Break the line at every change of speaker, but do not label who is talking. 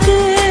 Okay.